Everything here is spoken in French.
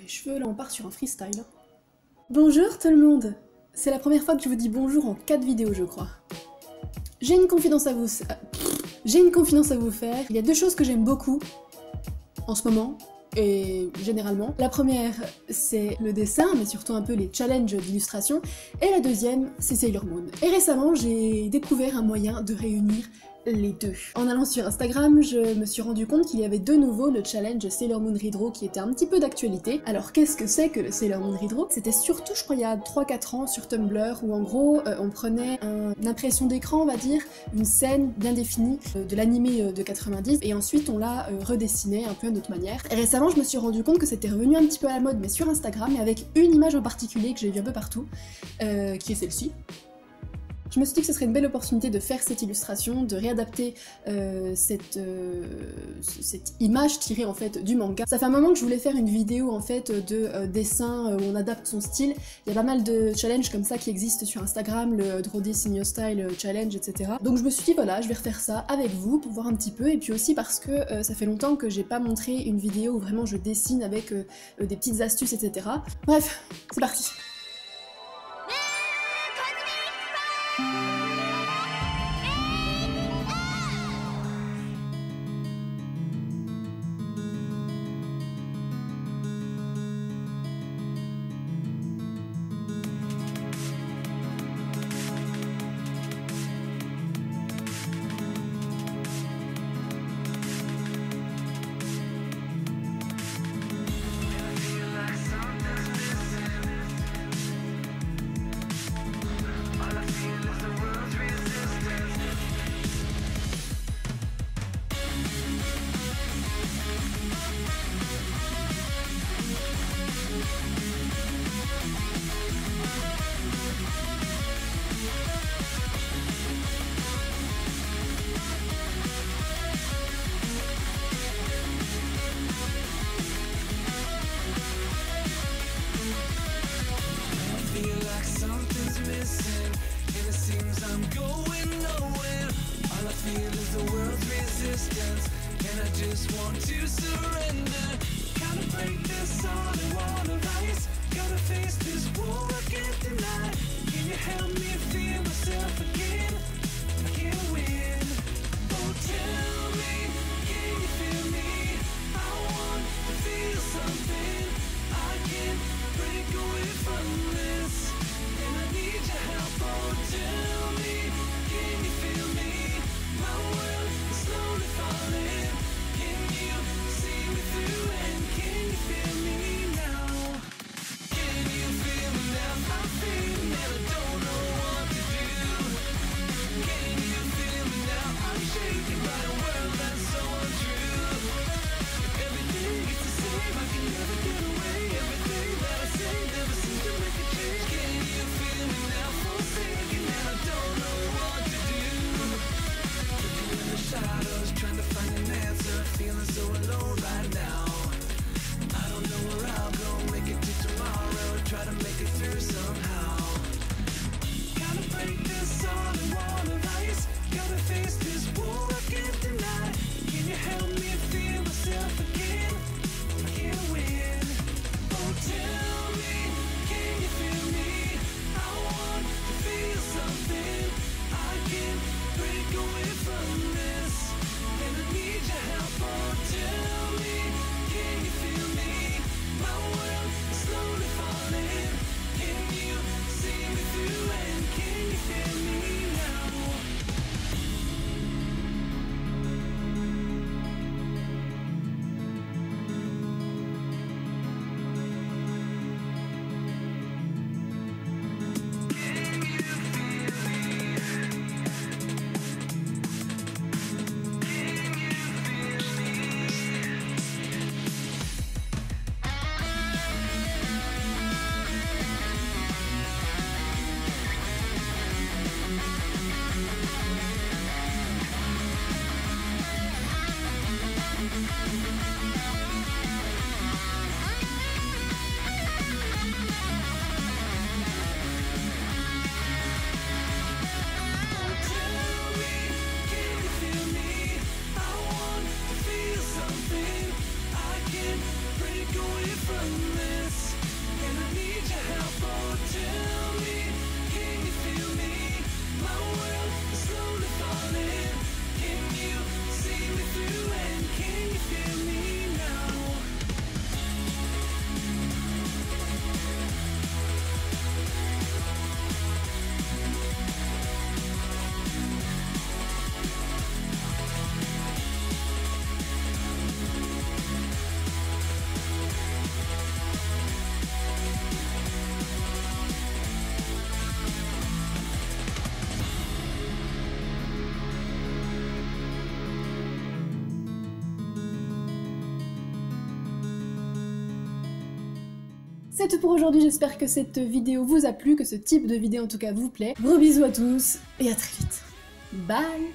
Les cheveux, là on part sur un freestyle. Bonjour tout le monde C'est la première fois que je vous dis bonjour en 4 vidéos je crois. J'ai une confidence à vous... euh, J'ai une confidence à vous faire. Il y a deux choses que j'aime beaucoup en ce moment et généralement. La première, c'est le dessin, mais surtout un peu les challenges d'illustration. Et la deuxième, c'est Sailor Moon. Et récemment, j'ai découvert un moyen de réunir les deux. En allant sur Instagram, je me suis rendu compte qu'il y avait de nouveau le challenge Sailor Moon Redraw qui était un petit peu d'actualité. Alors qu'est-ce que c'est que le Sailor Moon Redraw C'était surtout, je crois, il y a 3-4 ans sur Tumblr où en gros, euh, on prenait un- une impression d'écran, on va dire, une scène bien définie euh, de l'animé euh, de 90 et ensuite on l'a euh, redessiné un peu à notre manière. Et récemment, je me suis rendu compte que c'était revenu un petit peu à la mode, mais sur Instagram et avec une image en particulier que j'ai vue un peu partout, qui est celle-ci. Je me suis dit que ce serait une belle opportunité de faire cette illustration, de réadapter euh, cette, euh, cette image tirée en fait du manga. Ça fait un moment que je voulais faire une vidéo en fait de euh, dessin où on adapte son style. Il y a pas mal de challenges comme ça qui existent sur Instagram, le Draw This in Your Style challenge, etc. Donc je me suis dit voilà, je vais refaire ça avec vous pour voir un petit peu et puis aussi parce que ça fait longtemps que j'ai pas montré une vidéo où vraiment je dessine avec des petites astuces, etc. Bref, c'est parti. Resistance And I just want to surrender? Gotta break this solid wall of ice. Gotta face this war I can't deny. Can you help me feel myself again? C'est tout pour aujourd'hui, j'espère que cette vidéo vous a plu, que ce type de vidéo en tout cas vous plaît. Gros bisous à tous et à très vite. Bye